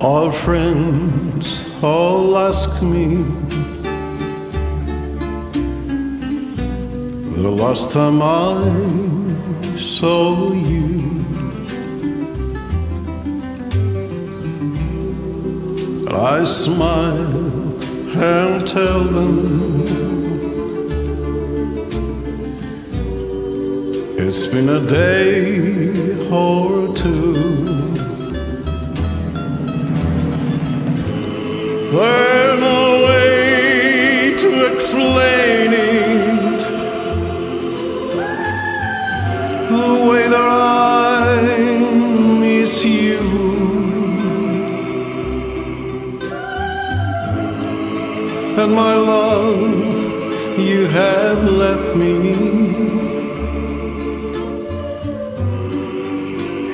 Our friends all ask me the last time I saw you. I smile and tell them it's been a day or two. There's no way to explain it the way that I miss you. And my love, you have left me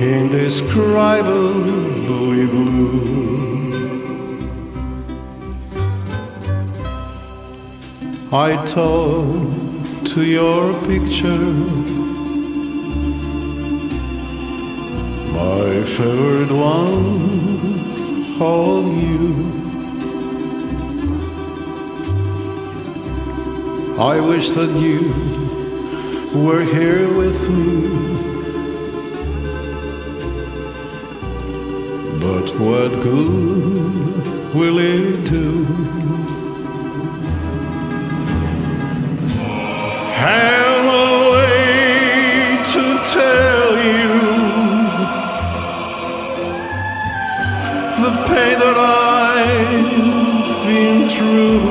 indescribably blue. I talk to your picture, my favorite one, all you. I wish that you were here with me. But what good will it do? Have a way to tell you the pain that I've been through.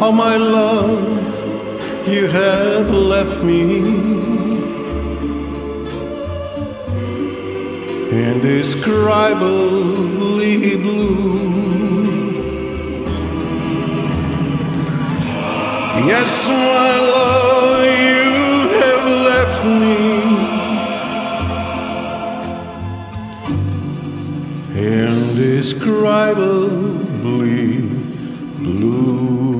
How my love, you have left me. indescribably blue. Yes, my love, you have left me indescribably blue.